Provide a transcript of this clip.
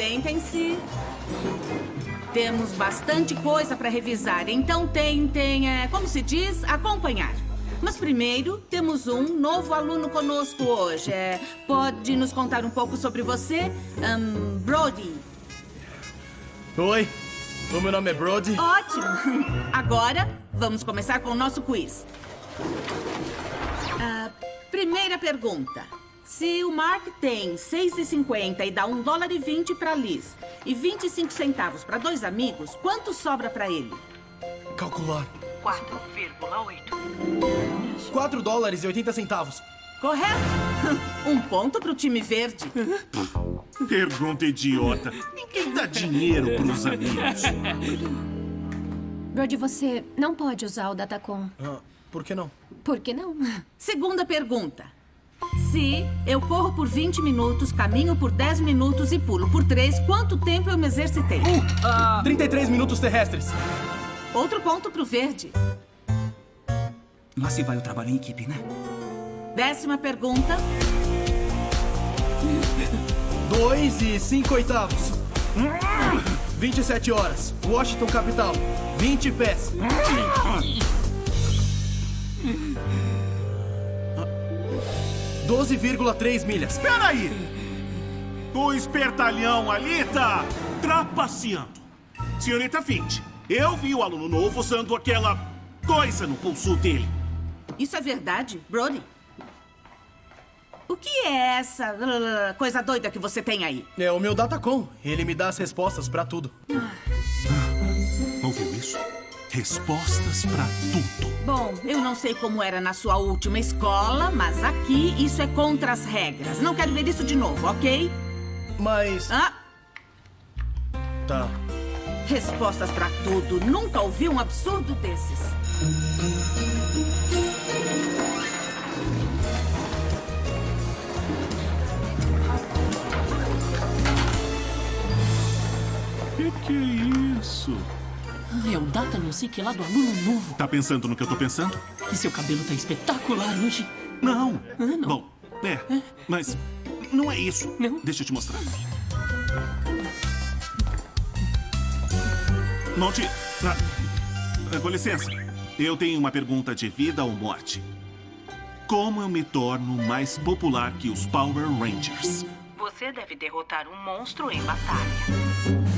sentem-se. Temos bastante coisa para revisar, então tentem, é, como se diz, acompanhar. Mas primeiro, temos um novo aluno conosco hoje. É, pode nos contar um pouco sobre você? Ahn, Brody. Oi, o meu nome é Brody. Ótimo! Agora, vamos começar com o nosso quiz. Ah, primeira pergunta. Se o Mark tem 6,50 e dá 1 dólar e 20 para Liz e 25 centavos para dois amigos, quanto sobra para ele? Calcular. 4,8. 4 dólares e 80 centavos. Correto? Um ponto para o time verde. Pergunta idiota. Ninguém dá dinheiro pros amigos. Brody, você não pode usar o Datacom. Ah, por que não? Por que não? Segunda pergunta. Se eu corro por 20 minutos, caminho por 10 minutos e pulo por 3, quanto tempo eu me exercitei? 33 minutos terrestres. Outro ponto para o verde. Lá se vai o trabalho em equipe, né? Décima pergunta. 2 e 5 oitavos. 27 horas. Washington, capital. 20 pés. 12,3 milhas. Peraí! O espertalhão ali tá trapaceando. Senhorita Fint, eu vi o aluno novo usando aquela coisa no pulso dele. Isso é verdade, Brody? O que é essa uh, coisa doida que você tem aí? É o meu Datacom. Ele me dá as respostas pra tudo. Ouviu isso? Respostas pra tudo. Bom, eu não sei como era na sua última escola, mas aqui isso é contra as regras. Não quero ver isso de novo, ok? Mas. Ah, Tá. respostas pra tudo. Nunca ouvi um absurdo desses. Que que é isso? É o data não sei que lá do aluno novo. Tá pensando no que eu tô pensando? Que seu cabelo tá espetacular hoje. Não. Ah, não. Bom, é, mas não é isso. Não? Deixa eu te mostrar. Monte, ah, ah, com licença. Eu tenho uma pergunta de vida ou morte. Como eu me torno mais popular que os Power Rangers? Você deve derrotar um monstro em batalha.